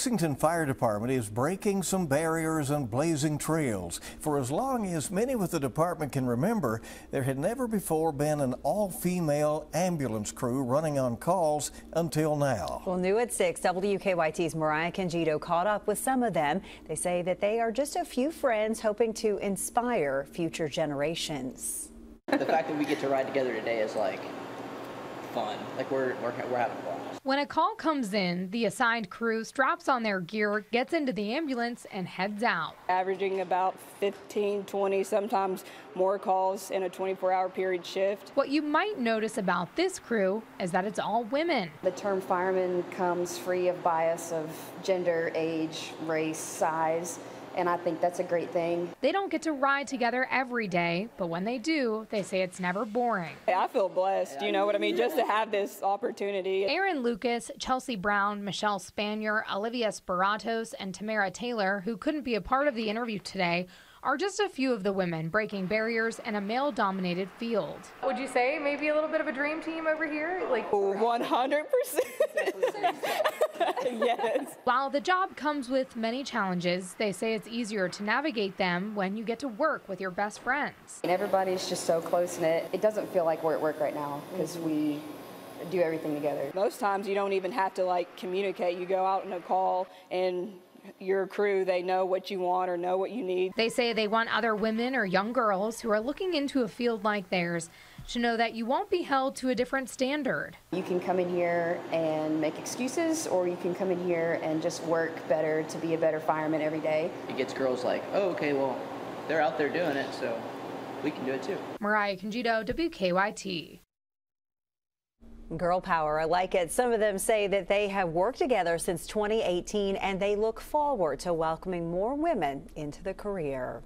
Lexington Fire Department is breaking some barriers and blazing trails. For as long as many with the department can remember, there had never before been an all-female ambulance crew running on calls until now. Well, new at 6, WKYT's Mariah Cangido caught up with some of them. They say that they are just a few friends hoping to inspire future generations. The fact that we get to ride together today is like fun. Like we're, we're, we're having a blast. When a call comes in, the assigned crew straps on their gear, gets into the ambulance, and heads out. Averaging about 15, 20, sometimes more calls in a 24 hour period shift. What you might notice about this crew is that it's all women. The term fireman comes free of bias of gender, age, race, size and I think that's a great thing. They don't get to ride together every day, but when they do, they say it's never boring. I feel blessed, you know what I mean, just to have this opportunity. Aaron Lucas, Chelsea Brown, Michelle Spanier, Olivia Speratos, and Tamara Taylor, who couldn't be a part of the interview today, are just a few of the women breaking barriers in a male dominated field. Would you say maybe a little bit of a dream team over here? Like 100%. yes. While the job comes with many challenges, they say it's easier to navigate them when you get to work with your best friends. And everybody's just so close knit. It doesn't feel like we're at work right now because we do everything together. Most times you don't even have to like communicate. You go out in a call and your crew, they know what you want or know what you need. They say they want other women or young girls who are looking into a field like theirs to know that you won't be held to a different standard. You can come in here and make excuses, or you can come in here and just work better to be a better fireman every day. It gets girls like, oh, okay, well, they're out there doing it, so we can do it too. Mariah Cangido, WKYT. Girl power, I like it. Some of them say that they have worked together since 2018 and they look forward to welcoming more women into the career.